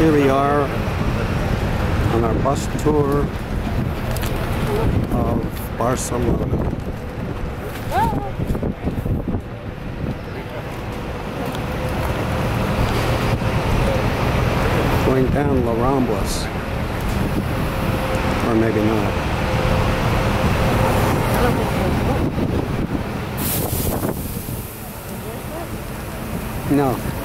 Here we are on our bus tour of Barcelona. Going down La Ramblas. Or maybe not. No.